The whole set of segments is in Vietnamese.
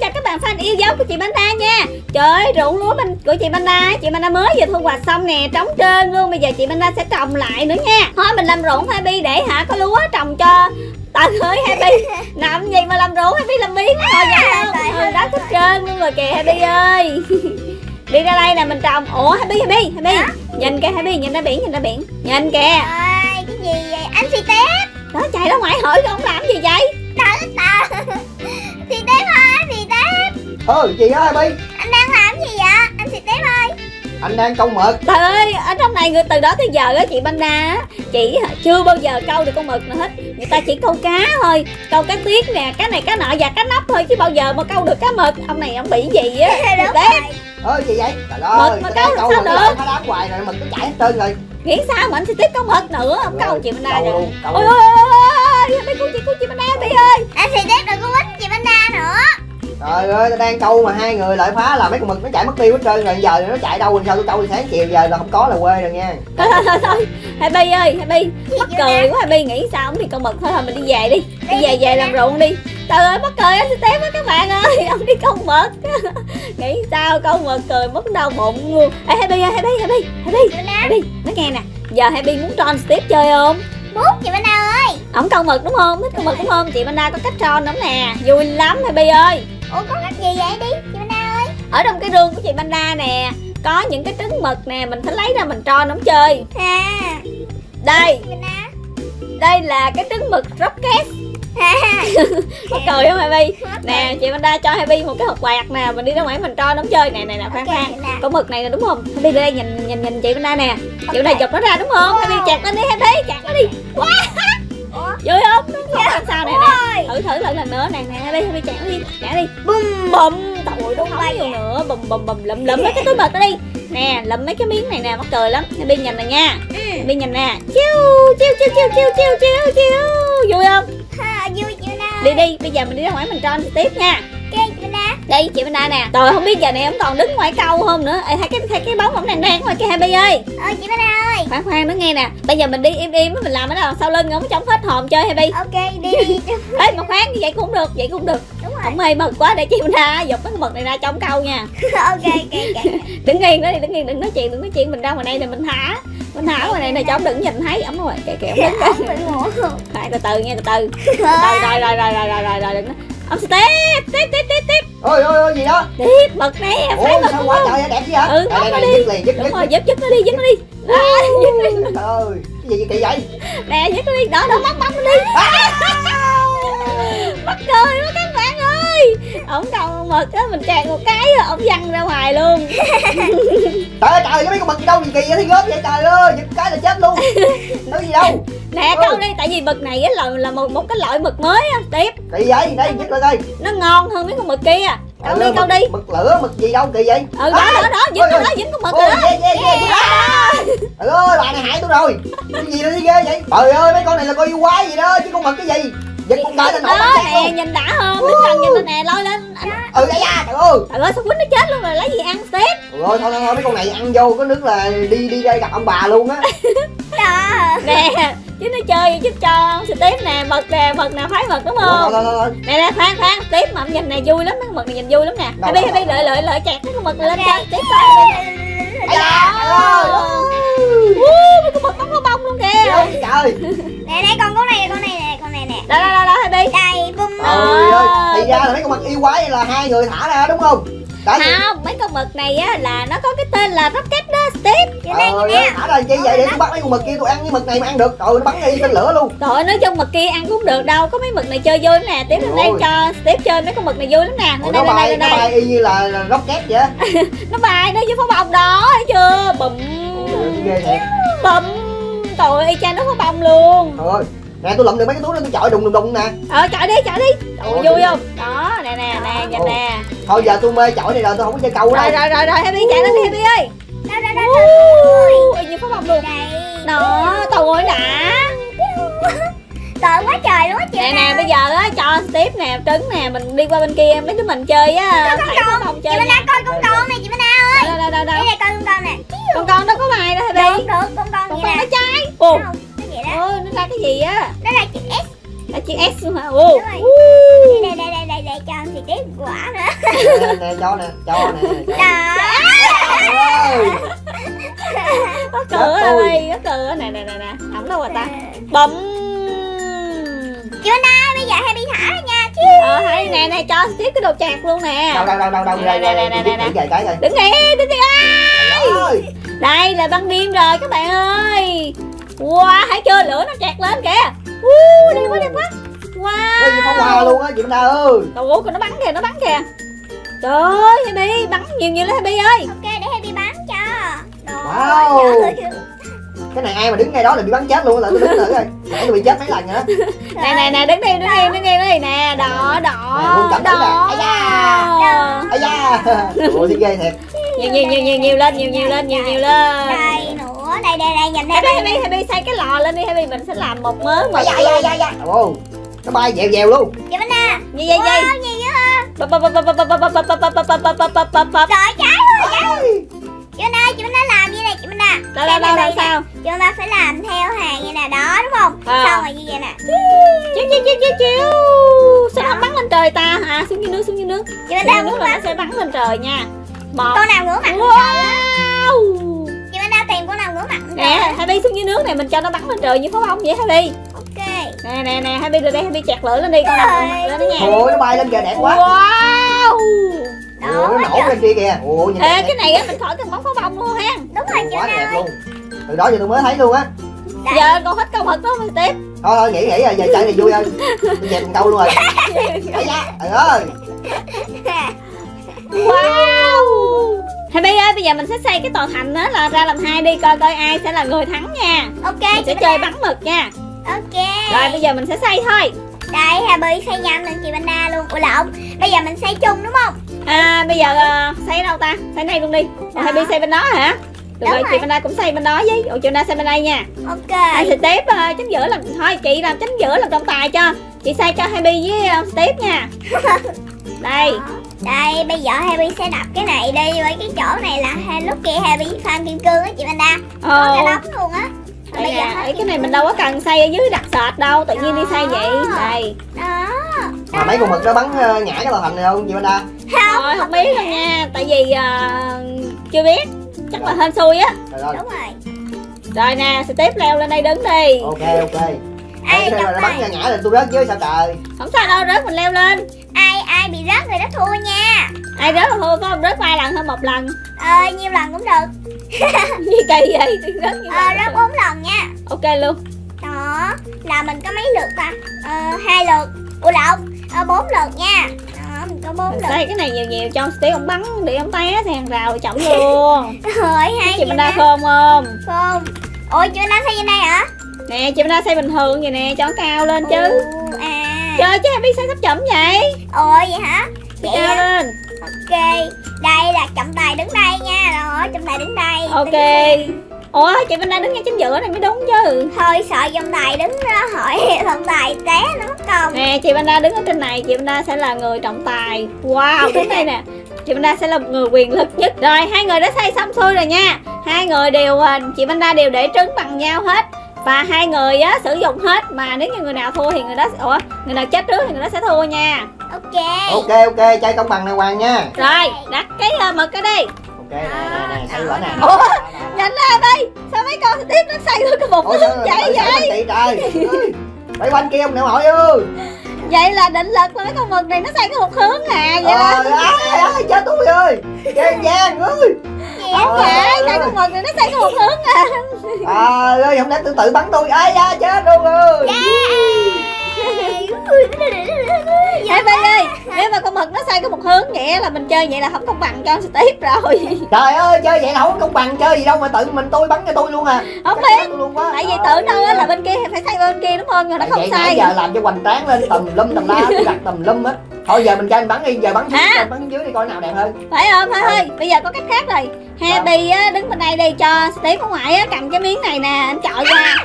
chào các bạn fan yêu dấu của chị Panda nha. Trời ơi, ruộng lúa bên của chị Panda Chị Panda mới vừa thu hoạch xong nè, trống trơn luôn. Bây giờ chị Panda sẽ trồng lại nữa nha. Thôi mình làm ruộng Happy để hả có lúa trồng cho Tần ơi Happy Làm gì mà làm ruộng Happy làm biến thôi vậy không đất hết trơn luôn rồi kìa Happy ơi. Đi ra đây nè mình trồng. Ủa Happy Happy Happy Nhìn kìa Happy nhìn ra biển nhìn ra biển. Nhìn kìa. Ơi, cái gì vậy? Anh xì tép. Đó chạy ra ngoài hỏi ông làm gì vậy Ừ chị ơi Bi Anh đang làm gì vậy? Anh xì tép ơi Anh đang câu mực Trời ơi, ở trong này người từ đó tới giờ á chị Banda á, chị chưa bao giờ câu được con mực nào hết. Người ta chỉ câu cá thôi, câu cá tiết nè, cá này cá nọ và cá nóc thôi chứ bao giờ mà câu được cá mực. Ông này ông bị gì á? Rồi Ơi chị vậy Trời ơi Mực mà câu câu sao được? đá đá hoài rồi mực nó chảy hết trơn rồi nghĩ sao mà anh sẽ tiếp câu mực nữa, ông câu chị Banda Câu nè. luôn, câu Ôi ôi ôi, ôi, mấy cô chị cô chị Banda đi ơi. Anh xì tép đừng có quýnh chị Panda nữa Trời ơi tôi đang câu mà hai người lại phá là mấy con mực nó chạy mất tiêu hết trơn rồi giờ nó chạy đâu rồi sao tôi câu sáng chiều giờ là không có là quê rồi nha Thôi thôi thôi thôi. Happy ơi, Happy, mắc cười quá Happy nghĩ sao ông đi câu mực thôi thôi mình đi về đi. Đi về về làm ruộng đi. Trời ơi mắc cười anh sẽ tiếp á các bạn ơi, ông đi câu mực. nghĩ sao câu mực cười mất đau bụng luôn. Ê Happy ơi, Happy, Happy, Happy. Chị Panda Happy, nói nghe nè Giờ Happy muốn anh Steve chơi không? Bút chị Panda ơi Ổng câu mực đúng không? Thích câu mực đúng không? Chị Panda có cách tròn lắm nè Vui lắm Happy ơi Ủa có cách gì vậy đi chị Panda ơi? Ở trong cái rương của chị Panda nè Có những cái trứng mực nè Mình phải lấy ra mình tròn ổng chơi. À. Đây, đây là cái trứng mực Rocket. À. Mắc cười không Happy? Nè, chị Panda cho Happy một cái hộp quạt nè Mình đi ra ngoài mình tròn ổng chơi. Nè, nè, nè, khoan khoan. Con mực này nè đúng không? Happy đây nhìn nhìn nhìn chị Panda nè. Chị Ok. Panda giật nó ra đúng không? Happy chặt nó đi Happy, chặt nó đi Lần lần nữa nè. Happy Happy chạy đi chạy đi. Bum bùm. Tụi đúng bay vô nữa bùm bùm bùm lụm lụm mấy cái túi mật đi. Nè lụm mấy cái miếng này nè mắc cười lắm. Happy nhìn nè nha. Ừ. Happy nhìn nè. Chiu chiu chiu chiu chiu chiu chiu vui không? Vui Panda đi đi bây giờ mình đi ra ngoài mình tròn tiếp nha Ok chị đây bên đây nè. Rồi không biết giờ này ông còn đứng ngoài câu không nữa. Ê, thấy cái thấy cái bóng ông đèn đen ngoài kia Happy ơi. Ơi chị Panda ơi. Khoan khoan nữa nghe nè. Bây giờ mình đi im im mình làm ở đâu sau lưng ông chống hết hồn chơi Happy. Ok đi. Đi ê mà khoan vậy cũng được vậy cũng được. Đúng rồi. Không mê mực quá để chị bên ra dục cái mực này ra trong câu nha. Ok ok ok. Đứng yên đó đi đứng yên đừng nói chuyện đừng nói chuyện mình ra ngoài đây thì mình thả mình thả ngoài này nè cho ông đừng nhìn thấy ổng ngoài kìa kìa ổng đứng Ổng từ từ nha từ từ. Từ rồi rồi rồi rồi rồi rồi rồi đừng ông sẽ tiếp tiếp tiếp tiếp Ôi ôi ôi gì đó? Tiếp mực nè phải Ôi mực sao quá? trời đẹp chứ hả? Ừ, đây, nó đi. dứt liền dứt đúng dứt rồi giúp giúp nó đi giúp nó đi. À, nó đi. Trời ơi cái gì kỳ vậy? Nè giúp nó đi đó đó móc móc nó đi. Mắc cười quá các bạn ơi. Ổng cầu mực á mình tràn một cái ổng văng ra ngoài luôn. Trời ơi trời mấy con mực gì đâu gì kỳ vậy thì gớm vậy trời ơi giật cái là chết luôn. Nói gì đâu nè câu đi tại vì mực này á là là một một cái loại mực mới á tiếp. Kỳ vậy? Đây dứt lên đây nó ngon hơn mấy con mực kia. Câu đi câu đi. Mực lửa mực gì đâu kỳ vậy? Ừ đó đó đó dính con đó dính con mực rồi đó. Trời ơi bà này hại tôi rồi. Cái gì nó ghê vậy? Trời ơi mấy con này là con yêu quái gì đó chứ con mực cái gì? Giật một cái là nổ nè luôn. nhìn đã hơn đứng gần nhìn tôi nè lôi lên. Ừ đây da trời ơi. Trời ơi sao quýnh nó chết luôn rồi lấy gì ăn tiếp? Trời ơi thôi thôi thôi mấy con này ăn vô có nước là đi đi đây gặp ông bà luôn á. Đó nè chứ nó chơi vậy chứ cho tiếp nè mực nè mực nè phái mực đúng Thôi không? thôi thôi thôi nè nè khoan khoan tiếp mà ông nhìn này vui lắm mấy con mực này nhìn vui lắm nè. Happy đâu, happy đâu. lợi lợi lợi chặt mấy con mực lên cho tiếp coi. Ây da trời ơi Woo, mấy con mực bắn có bông luôn kìa. Trời ơi Nè nè con con này con này nè con này nè. Đó đó đó đó happy. Đây bum Trời ơi Thì ra là mấy con mực yêu quái là hai người thả ra đúng không? Đấy không con mực này á là nó có cái tên là rocket đó steve. Trời nè ơi thả ra chi vậy để tôi bắt mấy con mực kia tôi ăn cái mực này mà ăn được. Trời ơi nó bắn đi tên lửa luôn. Trời ơi, nói chung mực kia ăn cũng được đâu Có mấy mực này chơi vui lắm nè. Tiếp lên cho Steve chơi mấy con mực này vui lắm nè. Lên đây, lên đây, nó bay y như là, là rocket vậy Nó bay nó với pháo bông đó Thấy chưa? Bùm. Bùm. Trời ơi, y chang nó pháo bông luôn. Trời ơi Nè tôi lụm được mấy cái túi đó tôi chọi đùng đùng đùng nè. Ờ, chọi đi, chọi đi. Ôi, vui không? Đó, nè, nè, nè, nhìn nè. Thôi giờ tôi mê chọi này rồi tôi không có chơi câu đâu. Rồi, rồi, rồi, rồi, Happy chạy lên đi, Happy ơi Đâu đâu đâu đâu Y như pháo bông luôn. Đó, trời ơi đã. Tội quá trời luôn á chị Nè, nè, bây giờ á, cho Steve nè, trứng nè Mình đi qua bên kia, mấy đứa mình chơi á Con con Chị chơi Panda nha. coi con con này chị Panda ơi. Đâu, đâu, đâu, đâu, Đây coi con con nè. Con con đâu có bài đâu, Happy. Được được con con Con con nó trái ôi, nó ra cái gì á? Đó là chữ S. Là chữ S luôn hả? Ồ đây đây đây đây đây cho anh thì tiếp quả nữa. Nè, nè cho nè cho nè. Đó Trời ơi. Có cửa ơi có cửa nè nè nè nè không đâu rồi ta. Bấm. Chị Minh ơi bây giờ hay bị thả rồi nha chứ. Ờ thấy nè nè cho tiếp cái đồ chạc luôn nè. Đâu đâu đâu đâu đâu Nè, đây nè, đây nè, đây nè, thử vài cái coi đứng đi đứng đi đây là băng đêm rồi các bạn ơi wow thấy chưa? Lửa nó chạc lên kìa. Uh, đẹp quá đẹp quá. Wow cái gì pháo hoa luôn á chị Minh ơi. Ủa còn nó bắn kìa nó bắn kìa. Trời ơi Happy bắn nhiều nhiều lên Happy ơi. Ok để hay bị bắn cho. Đồ Wow. ơi, trời ơi. cái này ai mà đứng ngay đó là bị bắn chết luôn á lại tôi đứng thử coi. Nãy tôi bị chết mấy lần rồi đó. Nè nè nè đứng đi đứng đi đứng đi đứng đi. Nè đỏ đỏ Nè, đỏ. Ây da. ấy da. Ủa thì ghê thiệt. Nhiều nhiều nhiều nhiều nhiều lên nhiều nhiều lên nhiều nhiều lên. Đây. nữa đây đây đây nhìn Happy Happy Happy xây cái lò lên đi Happy mình sẽ làm một mớ mực dạ dạ dạ dạ Ồ, nó bay dèo dèo luôn Dạ Minh nè Gì gì gì gì dữ hả Trời cháy rồi Chị Minh ơi, chị Minh đã làm gì nè chị Minh nè Đâu đâu đâu đâu sao Chị Minh phải làm theo hàng như nè đó đúng không Xong rồi như vậy nè Chiếu chiếu chiếu chiếu chiếu Sao không bắn lên trời ta hả xuống dưới nước xuống dưới nước Chị Minh đang nước là nó sẽ bắn lên trời nha Một Con nào ngửa mặt Wow chị Minh đang tìm con nào ngửa mặt nè Happy xuống dưới nước này mình cho nó bắn lên trời như pháo bông vậy Happy ok. Nè nè nè Happy rồi đây Happy chặt lửa lên đi con nào mặt lên đó nha. Ôi nó bay lên kìa đẹp quá. Wow. Ủa nó nổ lên kia kìa. Ủa nhìn ê cái này á mình khỏi cần bắn pháo bông luôn ha. Đúng rồi chị quá Minh đẹp ơi luôn. Từ đó giờ tôi mới thấy luôn á. Đây. giờ con hết câu mực đó mình tiếp. Thôi thôi nghỉ nghỉ rồi giờ chơi này vui hơn tôi dẹp một câu luôn rồi. Trời ơi. Wow Happy ơi bây giờ mình sẽ xây cái tòa thành đó là ra làm hai đi coi coi ai sẽ là người thắng nha. Ok mình sẽ chơi ơi. bắn mực nha. Ok. Rồi bây giờ mình sẽ xây thôi. Đây Happy xây nhanh lên chị Minh A luôn. Ủa lộn. Bây giờ mình xây chung đúng không? À bây giờ ờ, xây đâu ta? Xây này luôn đi. Còn Happy xây bên đó hả? Được Đúng rồi rồi. chị bên đây cũng xây bên đó với. Ủa chị bên đây xây bên đây nha. Ok. Ai Steve uh, chấm giữa làm thôi chị làm chấm giữa làm trọng tài cho. Chị xây cho Happy với uh, Steve nha. Đây đây bây giờ Happy sẽ đập cái này đi với cái chỗ này là lúc kia Happy Phan Kim Cương á chị Minh A có ồ. cái đóng luôn á. Đây bây giờ nè ấy, cái này mình đâu có cần xây ở dưới đặt sệt đâu tự nhiên đi xây vậy. Đây. Đó. Mà mấy con mực nó bắn ờ, nhảy cái tòa thành này không chị Minh Đa không. Rồi không biết đâu nha tại vì uh, chưa biết. Chắc là hên xui á. Đúng rồi. Rồi nè Steve leo lên đây đứng đi. Ok ok. Ê, cái này nó bắn nhảy là tôi rớt dưới sao trời? Không sao đâu rớt mình leo lên ai bị rớt người đó thua nha. Ai rớt là thua phải không rớt vài lần hơn một lần. Ờ nhiêu lần cũng được. Gì kỳ vậy? Rớt như ờ rớt bốn lần nha. Ok luôn. Đó là mình có mấy lượt ta? Ờ hai lượt. Ủa lộn ờ bốn lượt nha. Đó mình có bốn mình lượt. xây cái này nhiều nhiều. Cho Steve ông bắn để ông té thì hàng rào chậm luôn. Rồi hai chị mình đa khôn không? Không ủa chị Minh Đa xây trên đây hả? Nè chị mình đa xây bình thường vậy nè cho nó cao lên chứ. Ồ, trời chứ em biết xây sắp chậm vậy. Ồ vậy hả? Vậy cao hả? lên. ok đây là trọng tài đứng đây nha. Rồi trọng tài đứng đây ok. ủa chị mình đa đứng ngay chính giữa này mới đúng chứ. Thôi sợ trọng tài đứng đó hỏi trọng tài té nó mất công. Nè chị mình đa đứng ở trên này. Chị mình đa sẽ là người trọng tài. Wow đứng đây nè. Chị Đa sẽ là một người quyền lực nhất. Rồi hai người đã xây xong xuôi rồi nha. Hai người đều à, chị Đa đều để trứng bằng nhau hết và hai người á sử dụng hết mà nếu như người nào thua thì người đó ủa người nào chết trước thì người đó sẽ thua nha. Ok. Ok ok chơi công bằng này hoàng nha. Rồi đặt cái uh, mực ở đây ok nè nè nè xây quả nè. Ủa? nhanh lên đi. Sao mấy con tiếp nó xây luôn cái một ôi nước trời vậy? trời. Bay quanh kia ông nội ơi vậy là định lực là mấy con mực này nó xây cái một hướng à? Vậy là Trời ơi, ai chết tôi ơi Giang Giang ơi không phải tại con mực này nó xây cái một hướng à. À ơi không lẽ tự tự bắn tôi. Ai da chết luôn ơi Hai bên ơi nếu mà con mực nó xây cái một hướng á là mình chơi vậy là không công bằng cho Steve rồi. Trời ơi chơi vậy là không có công bằng chơi gì đâu mà tự mình tôi bắn cho tôi luôn à. Không biết. tại vì tưởng đâu á là bên kia phải xây bên kia đúng không? Nhưng mà nó không vậy xây giờ làm cho hoành tráng lên tùm lum tùm la đặt tùm lum hết. Thôi giờ mình cho anh bắn đi giờ bắn xuống À. bắn dưới đi coi nào đẹp hơn phải không? Thôi thôi bây giờ có cách khác rồi Happy á đứng bên đây đi cho Steve ở ngoài á cầm cái miếng này nè anh chọi qua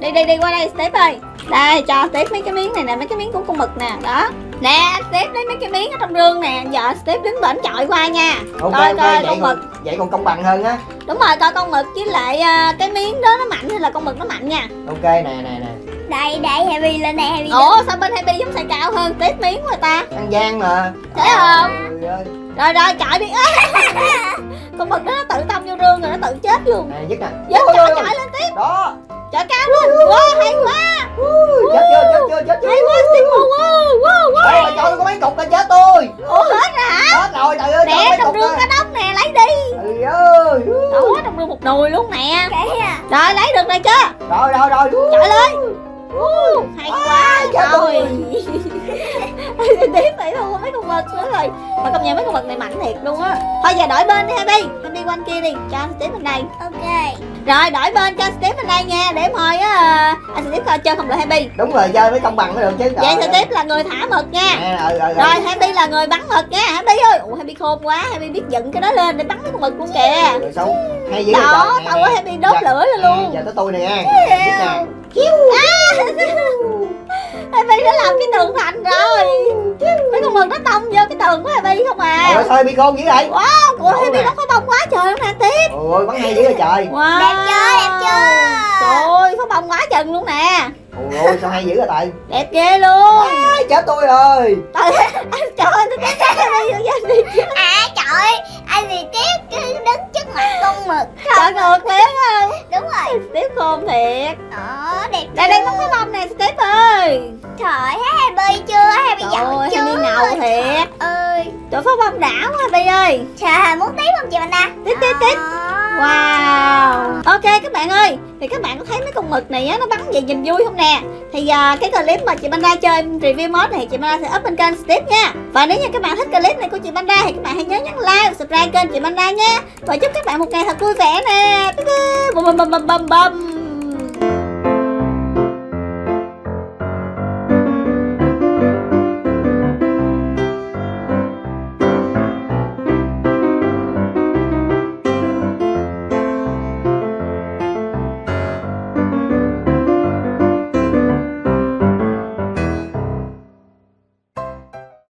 đi đi đi qua đây Steve ơi. Đây cho Steve mấy cái miếng này nè mấy cái miếng của con mực nè đó. Nè Steve lấy mấy cái miếng ở trong rương nè giờ Steve đứng bển chọi qua nha. Ok coi ok coi con mực. vậy còn công bằng hơn á. Đúng rồi coi con mực với lại à, cái miếng đó nó mạnh hay là con mực nó mạnh nha. Ok nè nè nè. Đây, đây, Heavy lên đây, Heavy ủa sao bên Happy giống xài cao hơn tiếp miếng người ta? Ăn gian mà. Thấy không? Trời ơi. rồi rồi chạy đi con mực đó nó tự tông vô rương rồi nó tự chết luôn. Nè nhất nè ôi. chạy lên tiếp. đó. Chạy cao lên. Wow hay quá. Chết chưa chết chưa chết chưa. Hay quá wow wow wow Ê, trời ơi, có mấy cục là chết tôi. Ủa hết rồi hả? Hết rồi, trời ơi, nè trong rương nè có đống nè lấy đi. Trời ơi đó trong rương một nồi luôn nè. Kìa rồi lấy được rồi chưa Rồi, rồi, rồi chạy lên Woo, hay quá rồi rồi. tiếp phải thua mấy con vật nữa rồi. Mà công nhận mấy con vật này mạnh thiệt luôn á. Thôi giờ đổi bên đi Happy Happy qua anh kia đi cho anh Steve bên đây. Ok. Rồi đổi bên cho Steve bên đây nha để hồi á. À, anh coi chơi không được Happy Đúng rồi, chơi mới công bằng mới được chứ. Vậy Trời Steve là người thả mực nha. Nè, ừ, ừ, ừ. rồi Happy là người bắn mực nha. Happy ơi. Ủa Happy khôn quá. Happy biết dựng cái đó lên để bắn mấy con mực luôn kìa. Rồi sao hay dữ đó vậy tao nè. Happy đốt Dạ. lửa lên luôn. Giờ tới tôi nè. Nè. à, Happy đã làm cái tường thành rồi. Mấy con mực nó tông vô cái tường của Happy không à? Rồi sao bị khôn dữ vậy? Wow của Happy nè. nó có bông quá trời luôn nè tiếp. Ôi, bắn hay dữ vậy trời. Wow. Đẹp chưa, đẹp chưa? Trời ơi có bông quá chừng luôn nè. Ôi, sao hay dữ vậy trời? Đẹp ghê luôn. À, Chết tôi rồi. Trời ơi trời ơi tôi thấy Happy dữ vậy đi À trời ơi Anh thì tiếp cứ đứng trước mặt con mực. Trời ngược tiếp không? Đúng rồi. Tiếp khôn thiệt. Đó đẹp đây đây có bông nè tiếp ơi. Trời thấy Heavy chưa? Heavy trời giỏi ơi chưa? Happy ngầu thiệt. ơi. Trời pháo bông đã quá Happy ơi. Trời muốn tiếp không chị Manda Tiếp, tiếp, tiếp. Wow. Ok các bạn ơi. Thì các bạn có thấy mấy con mực này á Nó bắn vậy nhìn vui không nè? Thì uh, cái clip mà chị Banda chơi review mod này Chị Banda sẽ up lên kênh Steve nha. Và nếu như các bạn thích clip này của chị Banda Thì các bạn hãy nhớ nhấn like subscribe kênh chị Banda nha. Và chúc các bạn một ngày thật vui vẻ nè. Bye bye. Bum bum bum bum bum.